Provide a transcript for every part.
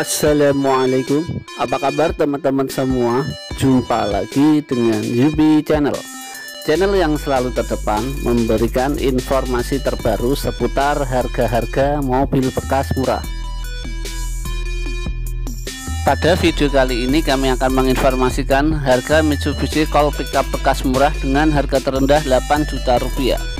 Assalamualaikum. Apa kabar teman-teman semua? Jumpa lagi dengan Yubi Channel. Channel yang selalu terdepan Memberikan informasi terbaru Seputar harga-harga mobil bekas murah. Pada video kali ini kami akan menginformasikan Harga Mitsubishi Colt Pickup bekas murah Dengan harga terendah 8 juta rupiah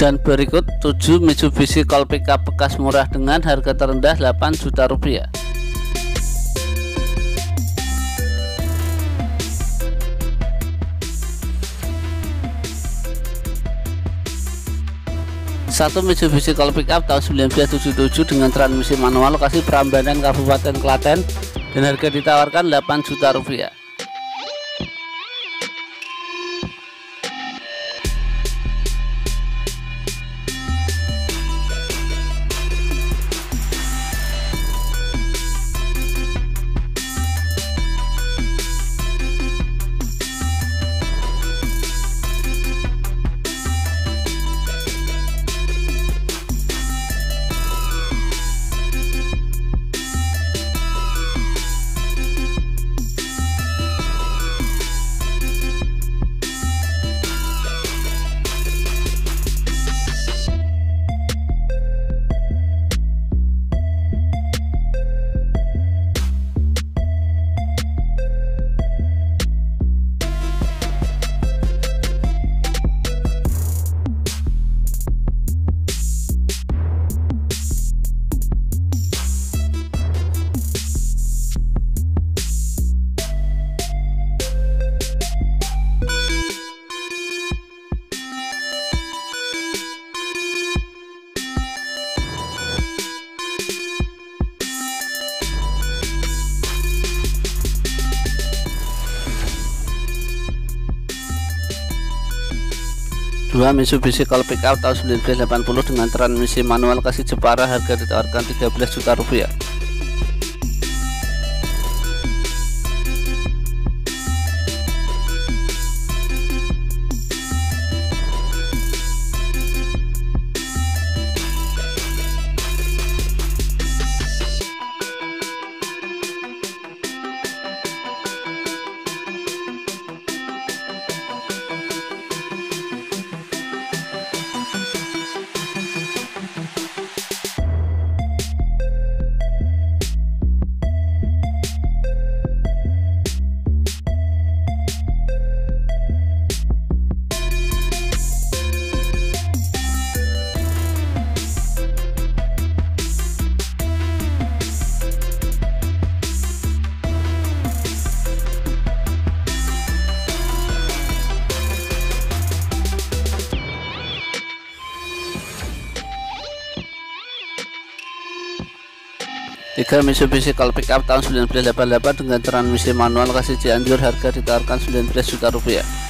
Dan berikut 7 Mitsubishi Colt Pickup bekas murah dengan harga terendah 8 juta rupiah. Satu Mitsubishi Colt Pickup tahun 1977 dengan transmisi manual lokasi Prambanan Kabupaten Klaten dan harga ditawarkan 8 juta rupiah dua Mitsubishi Colt Pickup tahun 1980 dengan transmisi manual kasih Jepara harga ditawarkan 13 juta rupiah Tiga Mitsubishi Colt Pickup tahun 1988 dengan transmisi manual kasih Cianjur harga ditawarkan 19 juta rupiah.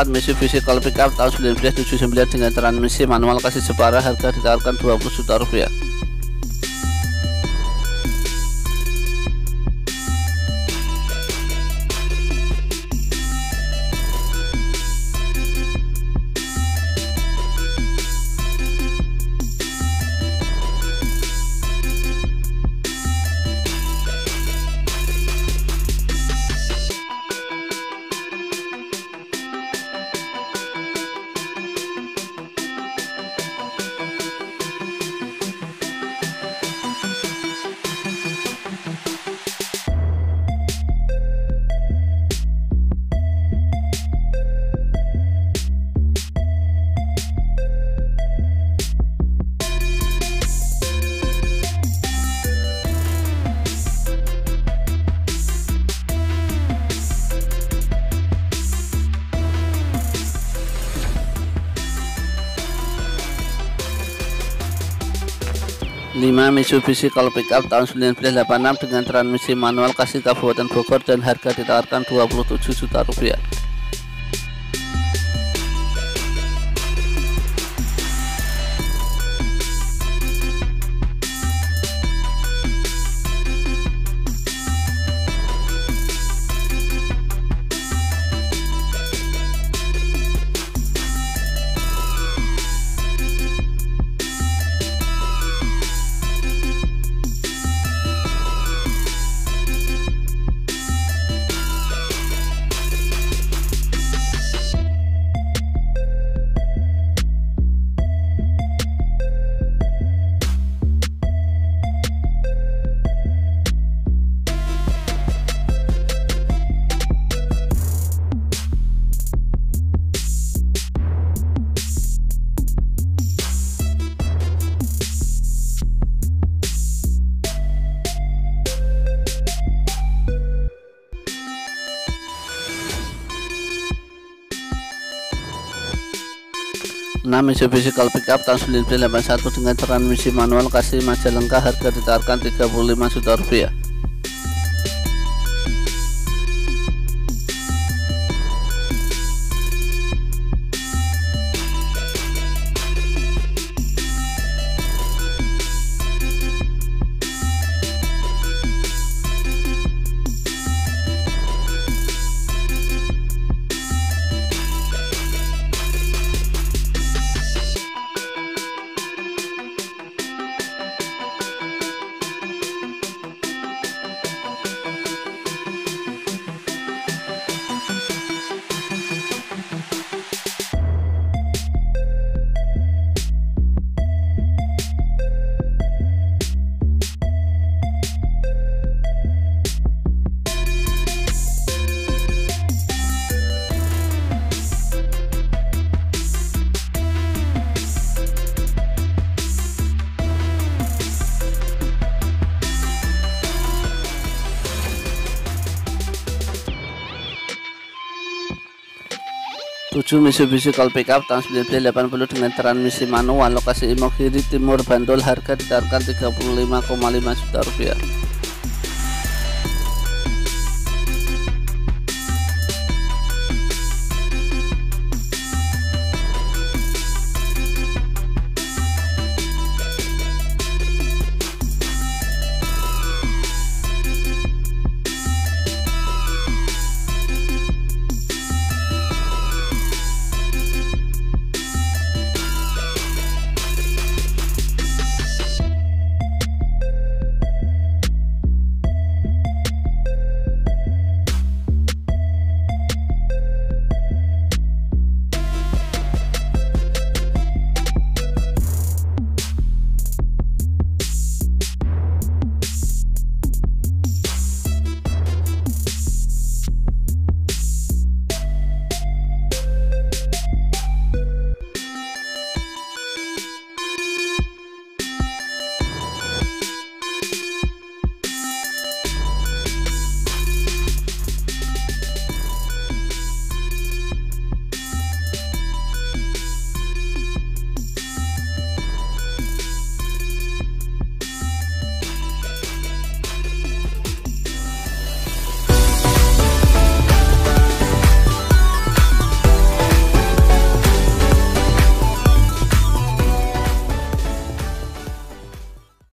Empat Mitsubishi Colt Pickup tahun 1979 dengan transmisi manual kasih Jepara harga ditawarkan 20 juta rupiah 5 Mitsubishi Colt Pickup tahun 1986 dengan transmisi manual kasih Kabupaten Bogor dan harga ditawarkan 27 juta rupiah Mitsubishi Colt Pickup tahun 1981 dengan transmisi manual kasih Majalengka harga ditawarkan 35 juta rupiah tujuh Mitsubishi Pickup tahun 1980 dengan transmisi manual lokasi Imogiri Timur Bantul harga ditawarkan 35,5 juta rupiah